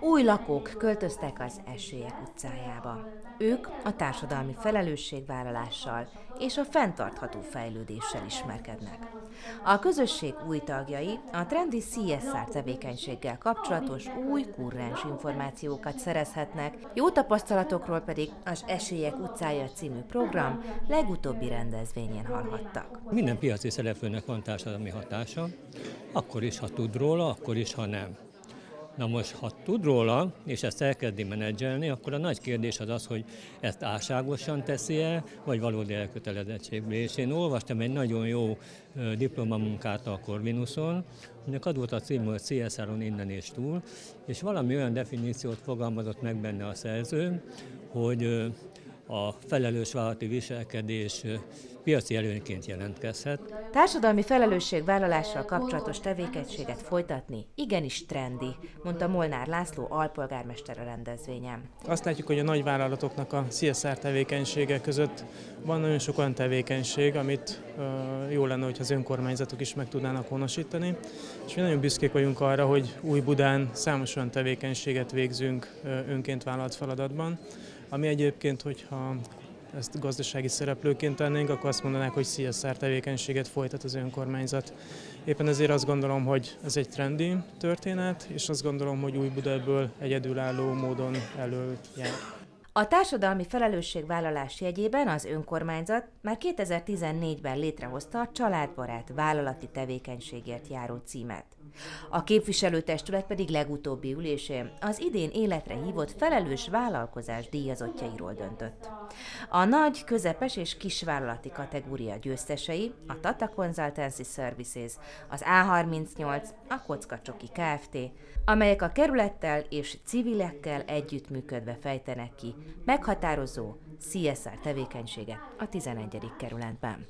Új lakók költöztek az Esélyek utcájába. Ők a társadalmi felelősségvállalással és a fenntartható fejlődéssel ismerkednek. A közösség új tagjai a trendi CSR tevékenységgel kapcsolatos új kurrens információkat szerezhetnek, jó tapasztalatokról pedig az Esélyek utcája című program legutóbbi rendezvényén hallhattak. Minden piaci szereplőnek van társadalmi hatása, akkor is, ha tud róla, akkor is, ha nem. Na most, ha tud róla, és ezt elkezdi menedzselni, akkor a nagy kérdés az az, hogy ezt álságosan teszi-e, vagy valódi elkötelezettségből. És én olvastam egy nagyon jó diplomamunkát a Corvinuson, aminek az volt a cím, hogy CSR-on innen és túl, és valami olyan definíciót fogalmazott meg benne a szerző, hogy a felelős vállalati viselkedés piaci előnyként jelentkezhet. Társadalmi felelősségvállalással kapcsolatos tevékenységet folytatni igenis trendi, mondta Molnár László alpolgármester a rendezvényen. Azt látjuk, hogy a nagyvállalatoknak a CSR tevékenysége között van nagyon sok olyan tevékenység, amit jó lenne, hogy az önkormányzatok is meg tudnának honosítani. És mi nagyon büszkék vagyunk arra, hogy Új Budán számos olyan tevékenységet végzünk önként vállalt feladatban, ami egyébként, hogyha ezt gazdasági szereplőként tennénk, akkor azt mondanák, hogy CSR tevékenységet folytat az önkormányzat. Éppen ezért azt gondolom, hogy ez egy trendi történet, és azt gondolom, hogy új ebből egyedülálló módon jár. A társadalmi felelősségvállalás jegyében az önkormányzat már 2014-ben létrehozta a családbarát vállalati tevékenységért járó címet. A képviselőtestület pedig legutóbbi ülésén az idén életre hívott felelős vállalkozás díjazottjairól döntött. A nagy, közepes és kisvállalati kategória győztesei a Tata Consultancy Services, az A38, a Kockacsoki Kft., amelyek a kerülettel és civilekkel együttműködve fejtenek ki meghatározó CSR tevékenységet a 11. kerületben.